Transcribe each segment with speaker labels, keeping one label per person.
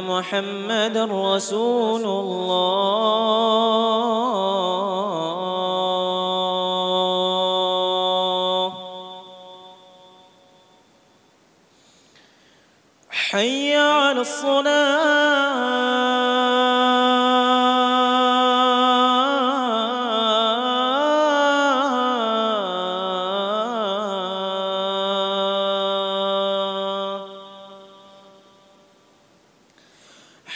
Speaker 1: محمد رسول الله. حي على الصلاة.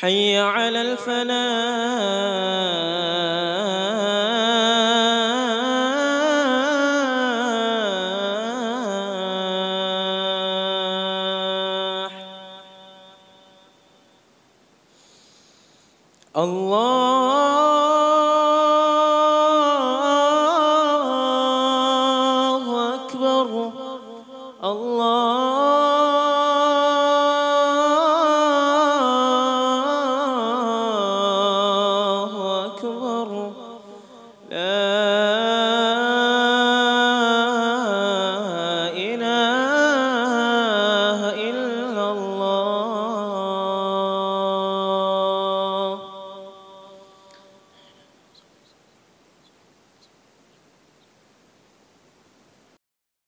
Speaker 1: حي على الفلاح. الله أكبر. الله